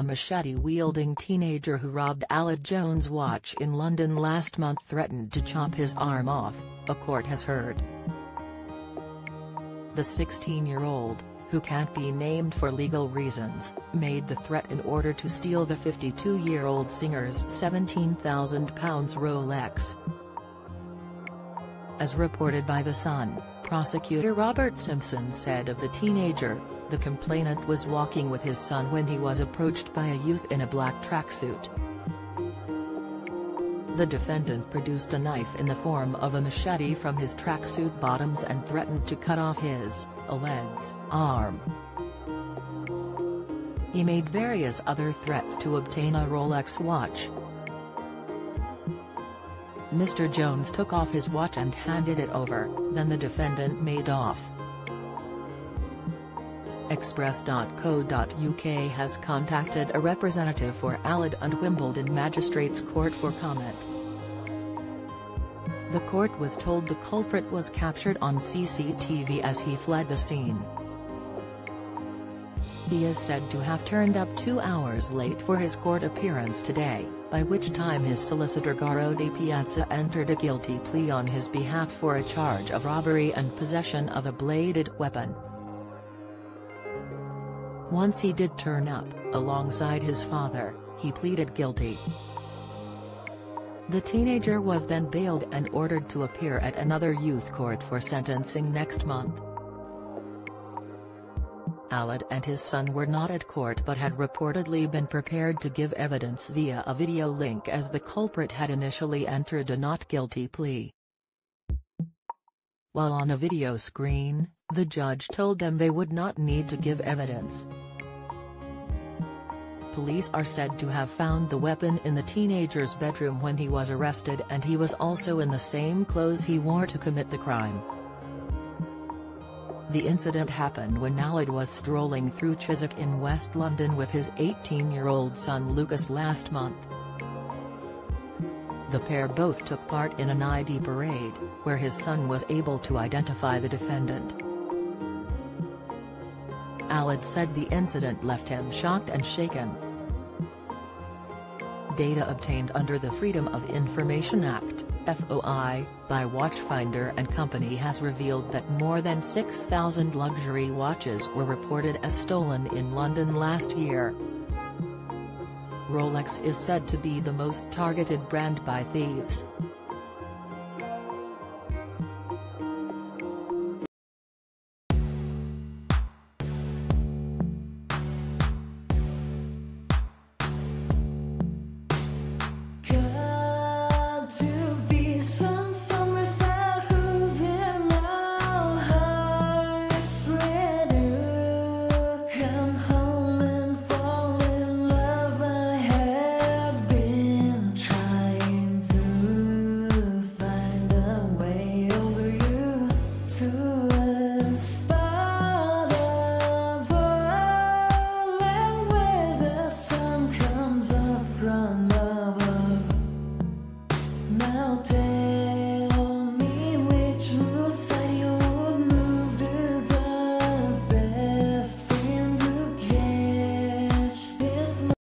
a machete-wielding teenager who robbed Aled Jones' watch in London last month threatened to chop his arm off, a court has heard. The 16-year-old, who can't be named for legal reasons, made the threat in order to steal the 52-year-old singer's £17,000 Rolex. As reported by The Sun, prosecutor Robert Simpson said of the teenager, the complainant was walking with his son when he was approached by a youth in a black tracksuit. The defendant produced a knife in the form of a machete from his tracksuit bottoms and threatened to cut off his, Aled's, arm. He made various other threats to obtain a Rolex watch. Mr. Jones took off his watch and handed it over, then the defendant made off. Express.co.uk has contacted a representative for Aled and Wimbledon Magistrates Court for comment. The court was told the culprit was captured on CCTV as he fled the scene. He is said to have turned up two hours late for his court appearance today, by which time his solicitor Garo de Piazza entered a guilty plea on his behalf for a charge of robbery and possession of a bladed weapon. Once he did turn up, alongside his father, he pleaded guilty. The teenager was then bailed and ordered to appear at another youth court for sentencing next month. Aled and his son were not at court but had reportedly been prepared to give evidence via a video link as the culprit had initially entered a not guilty plea. While on a video screen, the judge told them they would not need to give evidence. Police are said to have found the weapon in the teenager's bedroom when he was arrested and he was also in the same clothes he wore to commit the crime. The incident happened when Aled was strolling through Chiswick in West London with his 18-year-old son Lucas last month. The pair both took part in an ID parade, where his son was able to identify the defendant. Aled said the incident left him shocked and shaken. Data obtained under the Freedom of Information Act, FOI, by Watchfinder & Company has revealed that more than 6,000 luxury watches were reported as stolen in London last year. Rolex is said to be the most targeted brand by thieves.